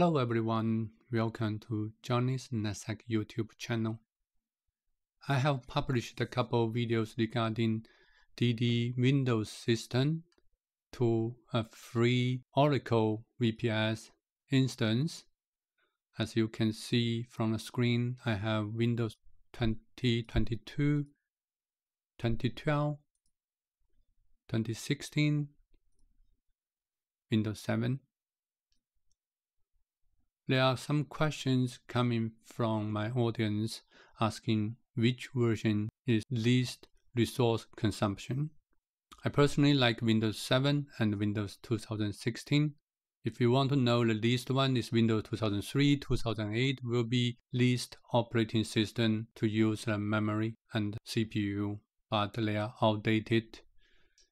Hello everyone, welcome to Johnny's NetSec YouTube channel. I have published a couple of videos regarding DD Windows system to a free Oracle VPS instance. As you can see from the screen, I have Windows 2022, 2012, 2016, Windows 7. There are some questions coming from my audience asking which version is least resource consumption. I personally like Windows 7 and Windows 2016. If you want to know the least one is Windows 2003, 2008 will be least operating system to use the memory and CPU, but they are outdated.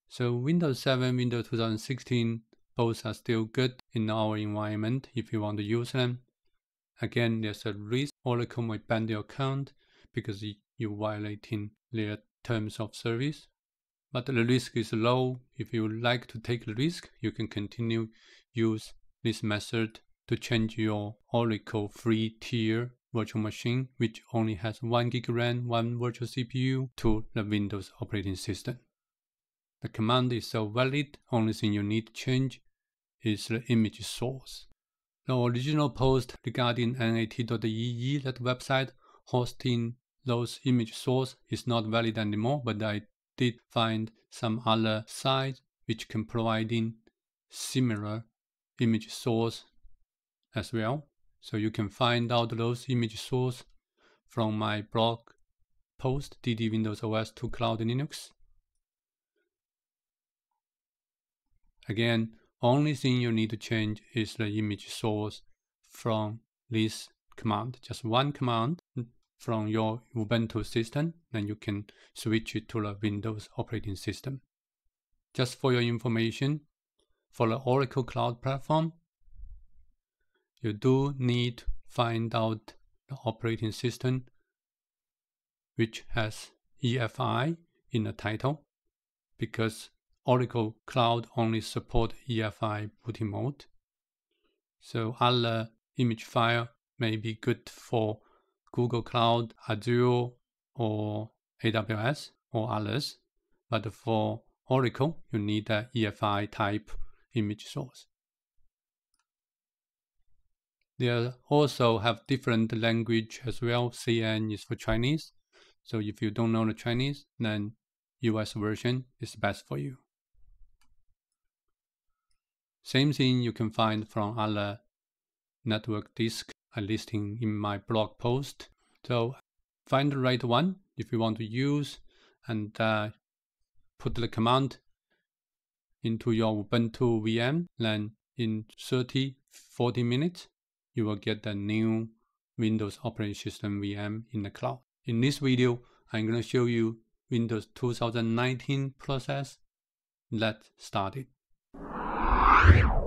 So Windows 7, Windows 2016 both are still good in our environment if you want to use them. Again, there's a risk Oracle might ban your account because you're violating their terms of service. But the risk is low. If you like to take the risk, you can continue use this method to change your Oracle free tier virtual machine, which only has 1 gig RAM, 1 virtual CPU, to the Windows operating system. The command is so valid, only thing you need to change is the image source. The original post regarding nat.ee, that website hosting those image source is not valid anymore, but I did find some other sites which can provide in similar image source as well. So you can find out those image source from my blog post DD Windows OS to Cloud Linux. Again, only thing you need to change is the image source from this command. Just one command from your Ubuntu system, then you can switch it to the Windows operating system. Just for your information, for the Oracle Cloud Platform, you do need to find out the operating system which has EFI in the title because Oracle Cloud only support EFI booting mode. So other image file may be good for Google Cloud, Azure, or AWS or others. But for Oracle, you need a EFI type image source. They also have different language as well. CN is for Chinese. So if you don't know the Chinese, then US version is best for you. Same thing you can find from other network disk I listing in my blog post. So find the right one if you want to use and uh, put the command into your Ubuntu VM. Then in 30, 40 minutes, you will get the new Windows operating system VM in the cloud. In this video, I'm going to show you Windows 2019 process. Let's start you